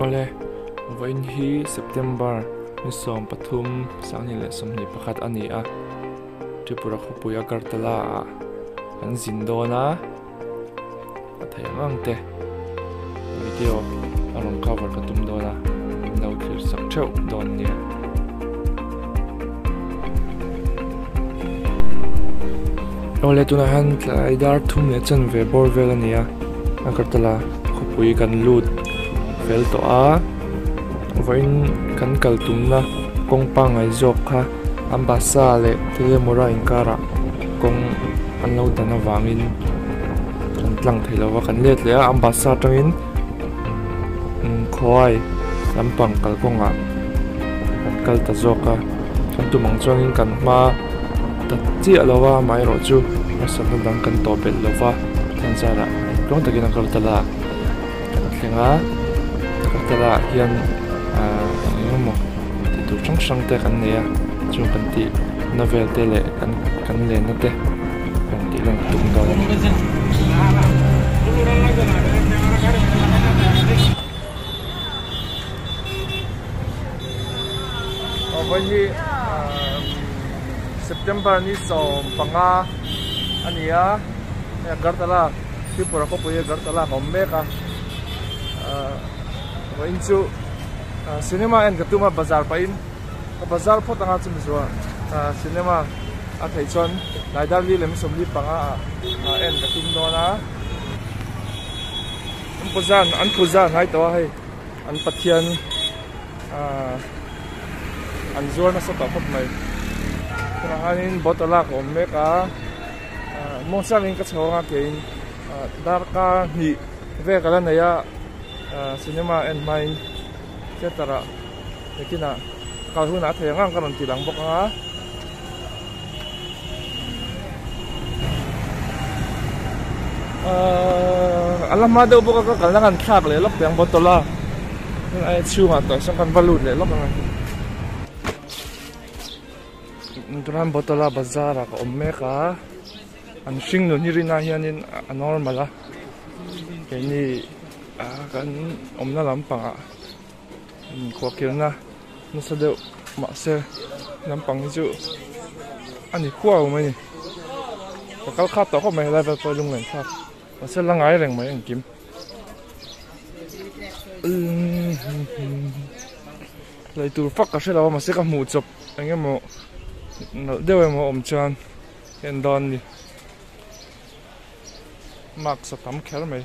ole vain hi september ni som pathum sangni le som ni pakhat, ani, a. Tripura, khupuya, kartala an zindona athayang te video aron cover ka tum dona. Nau thir sak cheu don ni ole, tuna, han tlai dar thum le chan, ve, bor vel ani a akartala khupui kan, lut fel to a vain kan kal tum na kong pa ngai jok kha ambasa le tele mora inkara. Kong an lo dana wangin kan tlang thei wa kan let le a. Ambasa tangin. Mm, Khoi lampang kal konga kan kal ta zoka kan tu mang chuangin kan ma ta chi alawa mai ro chu. Asal dang kan to bel lova kan zara. Rong takin kal tala. Kan thlenga قطلع ين يومو تدو شنغ شنغ تي غنيا جو غنتي نوفيل تيلي غنلي نتي غنتي لن تمدو Vanyi September ni so panga ania gartala tipura ko puye gartala ko meka à, và wa inchu ah, cinema en gatuma bazar pain ka ah, bazar phot anga chum zo ah, cinema a thai chon laidar li lem som li panga en gatum do na. An puzan an puzan hai to hai. An pathian an zuar na sa ta phot mai kuna hanin botola ko me ka mong sang in ka chawanga ke in dar ka ni, ve kala na ya cinema and mine cetera lekina ka hu na the ngang karon tilang bok nga alam ma daw bok ka kala kan thak le lok yang botola ay chu nga to sang kan valut le lok nga Duran botola bazara ka omeka an shing no niri na hianin a normal a kaya ni a kan omna lampang a ko kirna no sa de ma se lampang ni chu ani khuwa o mai ka kal khat to ko mai level po lung len sa ma se langai reng mai ang kim lai tur fak ka se lawa ma se ka mu chop engemo nó đều em ôm chân hiện đòn đi mặc sập tắm kéo mày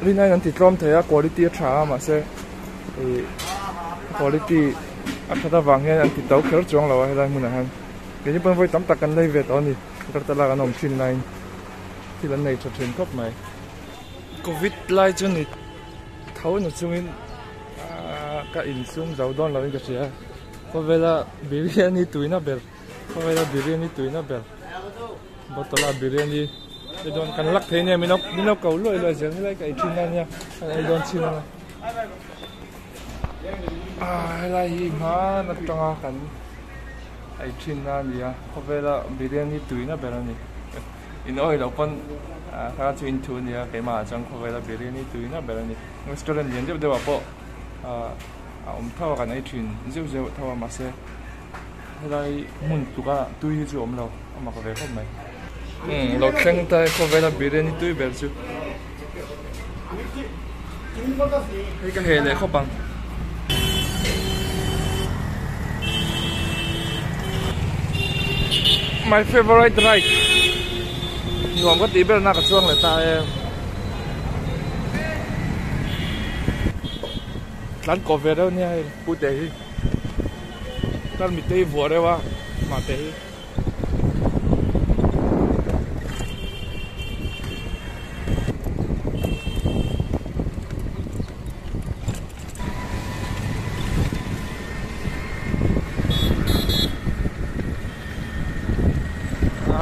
lý này vela tang po thấy Mizoram lama zor chau tu zor chon le tu kumtin hian ron la thi na rinai nan ti trom thaya quality tha ma se quality a thada e, wang hian an ti tau kher chong lawa hilai mun han. Ke ni pon voi tam tak kan nei ve to ni tar tala kan om thin line ti lan nei tha thin khop mai. Covid lai chu ni thấu nó chung ka in sum zau don lo ka tuina ber ko vela don kan lak the ne minok minok kau lo lo zen lai ka itin na nya ai don chin na à lai hi ma na tanga kan ai là bị nia ko vela biryani tuina ber ani in oi lo pon ka chu in thu nia ke ma chang ko vela biryani tuina ber ani restaurant lian deuh deuh a à a awm tho kan ei thin zeu zeu tho a mahse helai hmun tuka tui hi chu ông lo ama ko ve không mai lo thleng 코베라 khaw 뚜이 벨주 그러니까 ber chu hei my favorite ride nuam có tí bên nào cả chuông lại ta em lan có về đâu nha bụi tế lan bị tế vua đấy wa mà tế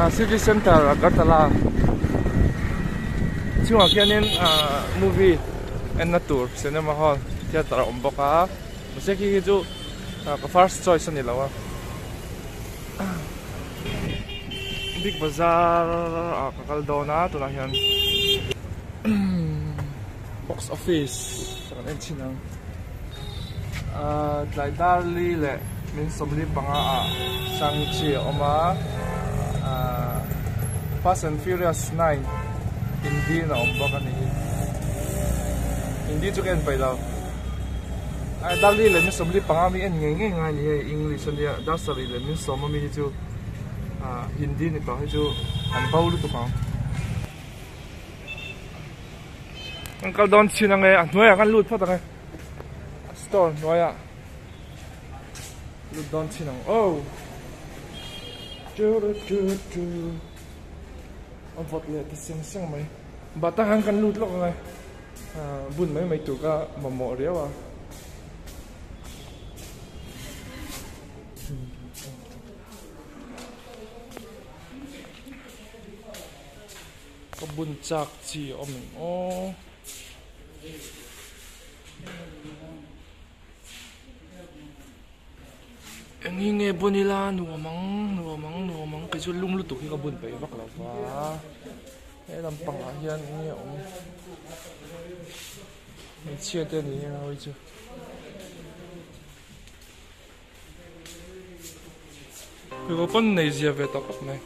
uh, city center Agartala chung akian in à, uh, movie and na cinema hall theater om boka mase ki chu uh, first choice ni lawa big bazaar uh, kakaldona to na hian box office sa kan chinang uh, à, tlai darli le min somli panga a sang chi oma uh, Fast and Furious 9 hindi na ombak ni hindi to ken pa daw ai dali le mi somli Pangami en nge ngay nga ni english ni da sari le mi som mi chu hindi ni to chu an bau to pa. Ang kal sinang chin ang noya kan loot pha ta store noya. Loot don sinang oh! Chu chu chu ông vọt lệ cái xiang xiang mày bà ta hàng căn lụt lọc này. À buồn mấy mấy tụ à. cả Yang hinge bonila nuamang nuamang nuamang kaisu lung lutuk hi ka bun pai vak la va. E lam pang a hian nge om. Oh. Ni chia te ni oh, nga oi chu. Pe ko pon nei zia ve ta kap nei.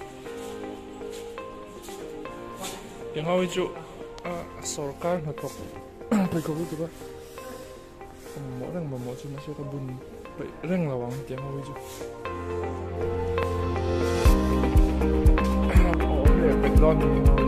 Yang oi chu a sorkar na tok. Pe ko tu ba. Mo dang mà mo chu ma chu ka bun vậy răng tiếng hơi chứ ổn để bệnh